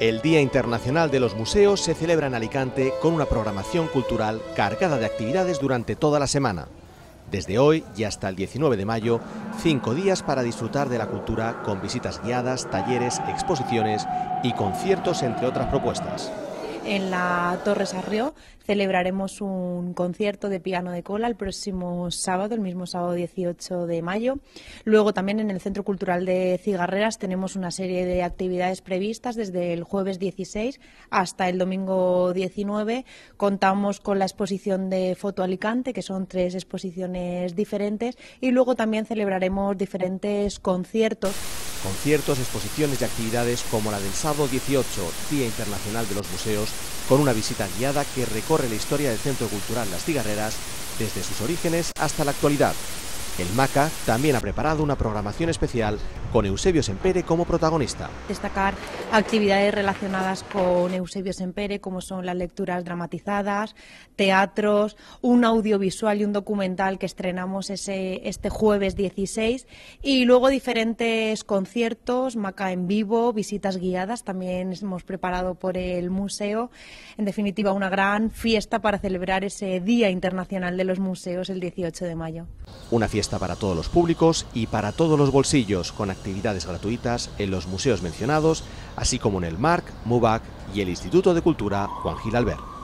El Día Internacional de los Museos se celebra en Alicante con una programación cultural cargada de actividades durante toda la semana. Desde hoy y hasta el 19 de mayo, cinco días para disfrutar de la cultura con visitas guiadas, talleres, exposiciones y conciertos, entre otras propuestas en la Torre Sarrió celebraremos un concierto de piano de cola el próximo sábado, el mismo sábado 18 de mayo. Luego también en el Centro Cultural de Cigarreras tenemos una serie de actividades previstas desde el jueves 16 hasta el domingo 19. Contamos con la exposición de Foto Alicante, que son tres exposiciones diferentes, y luego también celebraremos diferentes conciertos. Conciertos, exposiciones y actividades como la del sábado 18, Día Internacional de los Museos, con una visita guiada que recorre la historia del Centro Cultural Las Tigarreras desde sus orígenes hasta la actualidad. El MACA también ha preparado una programación especial con Eusebio Sempere como protagonista. Destacar actividades relacionadas con Eusebio Sempere, como son las lecturas dramatizadas, teatros, un audiovisual y un documental que estrenamos ese, este jueves 16 y luego diferentes conciertos, MACA en vivo, visitas guiadas, también hemos preparado por el museo. En definitiva, una gran fiesta para celebrar ese Día Internacional de los Museos el 18 de mayo. Una fiesta para todos los públicos y para todos los bolsillos, con actividades gratuitas en los museos mencionados, así como en el MARC, MUBAC y el Instituto de Cultura Juan Gil Albert.